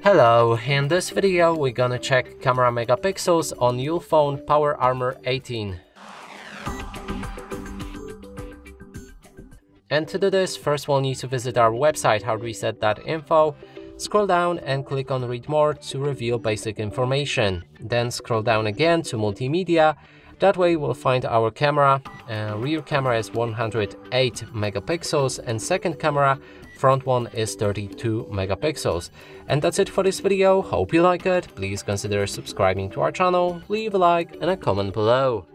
Hello, in this video we're gonna check camera megapixels on Ulefone Power Armor 18. And to do this, first we'll need to visit our website hardreset.info, scroll down and click on read more to reveal basic information. Then scroll down again to multimedia, that way we'll find our camera, uh, rear camera is 108 megapixels and second camera front one is 32 megapixels. And that's it for this video, hope you like it, please consider subscribing to our channel, leave a like and a comment below.